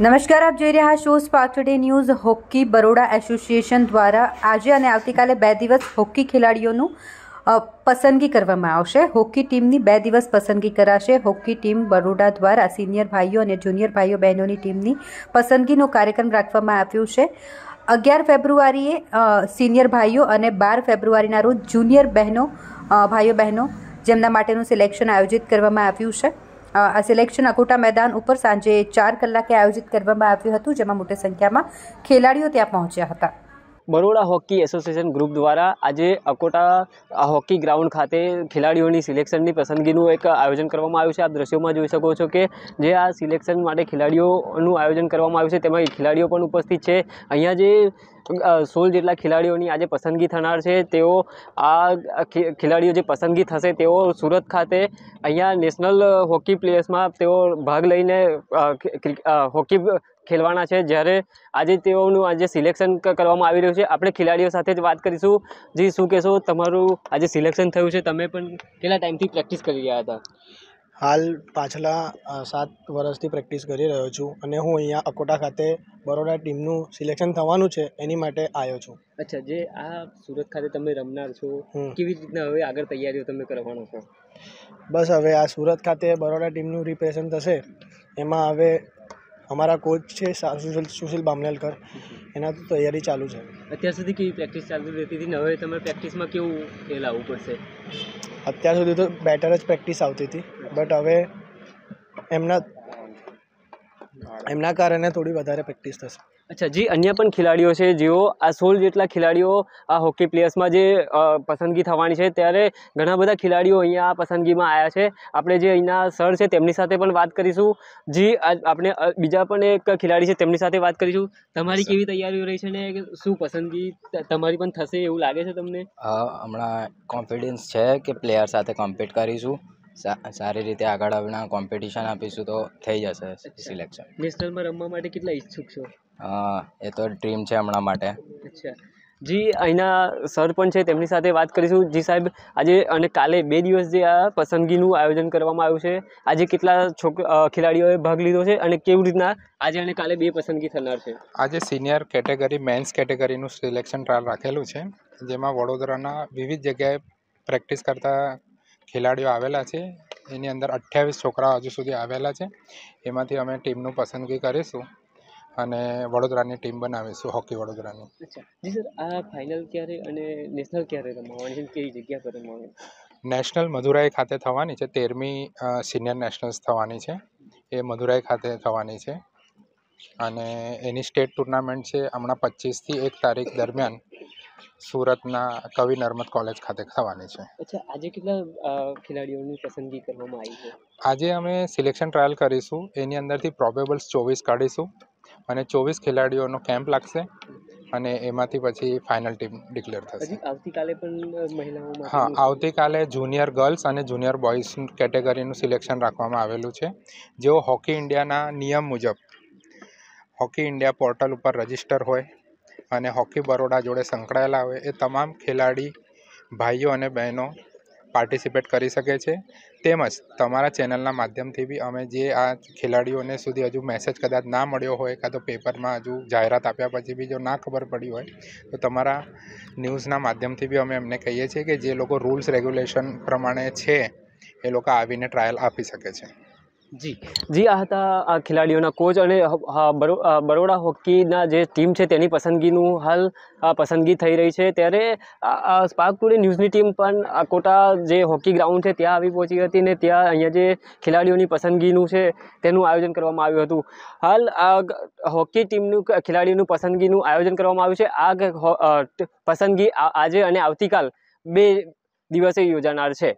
નમસ્કાર, આપ જોઈ રહ્યા છો spark today news hockey Baroda association દ્વારા આજે અને આવતીકાલે બે દિવસ હોકી ખેલાડીઓનું પસંદગી કરવામાં આવશે. હોકી ટીમની બે દિવસ પસંદગી કરાશે. હોકી ટીમ બરોડા દ્વારા સિનિયર ભાઈઓ અને જુનિયર ભાઈઓ બહેનોની ટીમની પસંદગીનો કાર્યક્રમ રાખવામાં આવ્યો છે. અગિયાર ફેબ્રુઆરીએ સિનિયર ભાઈઓ અને બાર ફેબ્રુઆરીના રોજ જુનિયર બહેનો ભાઈઓ બહેનો જેમના માટેનું સિલેક્શન આયોજિત કરવામાં આવ્યું છે. આ સિલેક્શન અકોટા મેદાન ઉપર સાંજે ચાર કલાકે આયોજિત કરવામાં આવ્યું હતું, જેમાં મોટી સંખ્યામાં ખેલાડીઓ ત્યાં પહોંચ્યા હતા. બરોડા હોકી એસોસિએશન ગ્રુપ દ્વારા આજે અકોટા હોકી ગ્રાઉન્ડ ખાતે ખેલાડીઓની સિલેક્શનની પસંદગીનું એક આયોજન કરવામાં આવ્યું છે. આપ દ્રશ્યોમાં જોઈ શકો છો કે જે આ સિલેક્શન માટે ખેલાડીઓનું આયોજન કરવામાં આવ્યું છે, તેમાં ખેલાડીઓ પણ ઉપસ્થિત છે. અહીંયા જે સોળ જેટલા ખેલાડીઓની આજે પસંદગી થનાર છે, તેઓ આ ખેલાડીઓ જે પસંદગી થશે, તેઓ સુરત ખાતે અહીંયા નેશનલ હોકી પ્લેયર્સમાં તેઓ ભાગ લઈને હોકી ખેલવાના છે. જ્યારે આજે તેઓનું આજે સિલેક્શન કરવામાં આવી રહ્યું છે. આપણે ખેલાડીઓ સાથે જ વાત કરીશું. જી શું કહેશો? તમારું આજે સિલેક્શન થયું છે. તમે પણ કેટલા ટાઈમથી પ્રેક્ટિસ કરી રહ્યા હતા? હાલ પાછલા સાત વર્ષથી પ્રેક્ટિસ કરી રહ્યો છું અને હું અહીંયા અકોટા ખાતે બરોડા ટીમનું સિલેક્શન થવાનું છે એની માટે આવ્યો છું. અચ્છા જે આ સુરત ખાતે તમે રમનાર છો. કેવી રીતના હવે આગળ તૈયારીઓ તમે કરવાનો છો? બસ હવે આ સુરત ખાતે બરોડા ટીમનું રિપ્રેઝન્ટ થશે. એમાં હવે અમારા કોચ છે સુશીલ સુશીલ બામલેલકર એના તો તૈયારી ચાલુ છે. અત્યાર સુધી કેવી પ્રેક્ટિસ ચાલતી રહેતી હતી હવે તમે પ્રેક્ટિસમાં કેવું એ લાવવું પડશે? અત્યાર સુધી તો બેટર જ પ્રેક્ટિસ આવતી હતી. બટ હવે એમના એમના કારણે થોડી વધારે પ્રેક્ટિસ થશે. અચ્છા, જી, અન્ય પણ ખેલાડીઓ છે, જેઓ આ સોળ જેટલા ખેલાડીઓ આ હોકી પ્લેયર્સમાં જે પસંદગી થવાની છે, ત્યારે ઘણા બધા ખેલાડીઓ અહીંયા આ પસંદગીમાં આવ્યા છે. આપણે જે અહીંના સર છે, તેમની સાથે પણ વાત કરીશું. જી આપણે બીજા પણ એક ખેલાડી છે, તેમની સાથે વાત કરીશું. તમારી કેવી તૈયારીઓ રહી છે ને શું પસંદગી તમારી પણ થશે એવું લાગે છે તમને? હમણાં કોન્ફિડન્સ છે કે પ્લેયર સાથે કોમ્પિટ કરીશું. સારી રીતે આગળ હમણાં કોમ્પિટિશન આપીશું તો થઈ જશે સિલેક્શન નેશનલમાં રમવા માટે કેટલા ઈચ્છુક છો? એ તો ડ્રીમ છે હમણાં માટે. અચ્છા. જી અહીંના સર પણ છે તેમની સાથે વાત કરીશું. જી સાહેબ આજે અને કાલે બે દિવસ જે આ પસંદગીનું આયોજન કરવામાં આવ્યું છે આજે કેટલા છોક ખેલાડીઓએ ભાગ લીધો છે અને કેવી રીતના આજે અને કાલે બે પસંદગી થનાર છે? આજે સિનિયર કેટેગરી મેન્સ કેટેગરીનું સિલેક્શન ટ્રાયલ રાખેલું છે જેમાં વડોદરાના વિવિધ જગ્યાએ પ્રેક્ટિસ કરતા ખેલાડીઓ આવેલા છે. એની અંદર અઠ્યાવીસ છોકરાઓ હજુ સુધી આવેલા છે. એમાંથી અમે ટીમનું પસંદગી કરીશું અને વડોદરાની ટીમ બનાવીશું હોકી વડોદરાની. જી સર આ ફાઇનલ ક્યારે અને નેશનલ ક્યારે રમવાની છે? કઈ જગ્યા પર રમવાની નેશનલ મધુરાઈ ખાતે થવાની છે. તેરમી સિનિયર નેશનલ્સ થવાની છે. એ મધુરાઈ ખાતે થવાની છે. અને એની સ્ટેટ ટુર્નામેન્ટ છે હમણાં પચીસથી એક તારીખ દરમિયાન. સુરતના કવિ નર્મદ કોલેજ ખાતે થવાની છે. અચ્છા આજે કેટલા ખેલાડીઓની પસંદગી કરવામાં આવી છે? આજે અમે સિલેક્શન ટ્રાયલ કરીશું એની અંદરથી પ્રોબેબલ્સ ચોવીસ કાઢીશું અને ચોવીસ ખેલાડીઓનો કેમ્પ લાગશે અને એમાંથી પછી ફાઇનલ ટીમ ડિક્લેર થશે. આવતીકાલે પણ મહિલાઓ હા આવતીકાલે જુનિયર ગર્લ્સ અને જુનિયર બોયઝ કેટેગરીનું સિલેક્શન રાખવામાં આવેલું છે. જેઓ હોકી ઇન્ડિયાના નિયમ મુજબ હોકી ઇન્ડિયા પોર્ટલ ઉપર રજિસ્ટર હોય અને હોકી બરોડા જોડે સંકળાયેલા હોય, એ તમામ ખેલાડી, ભાઈઓ અને બહેનો પાર્ટિસિપેટ કરી શકે છે. તેમજ તમારા ચેનલના માધ્યમથી બી અમે જે આ ખેલાડીઓને સુધી હજુ મેસેજ કદાચ ના મળ્યો હોય કાં તો પેપરમાં હજુ જાહેરાત આપ્યા પછી બી જો ના ખબર પડી હોય, તો તમારા ન્યૂઝના માધ્યમથી બી અમે એમને કહીએ છીએ કે જે લોકો રૂલ્સ રેગ્યુલેશન પ્રમાણે છે, એ લોકો આવીને ટ્રાયલ આપી શકે છે. જી. જી, આ હતા આ ખેલાડીઓના કોચ અને બરોડા હોકીના જે ટીમ છે તેની પસંદગીનું હાલ પસંદગી થઈ રહી છે. ત્યારે સ્પાર્ક ટુડે ન્યૂઝની ટીમ પણ આ કોટા જે હોકી ગ્રાઉન્ડ છે ત્યાં આવી પહોંચી હતી ને ત્યાં અહીંયા જે ખેલાડીઓની પસંદગીનું છે તેનું આયોજન કરવામાં આવ્યું હતું. હાલ આ હોકી ટીમનું ખેલાડીઓનું પસંદગીનું આયોજન કરવામાં આવ્યું છે. આ પસંદગી આજે અને આવતીકાલ બે દિવસે યોજાનાર છે.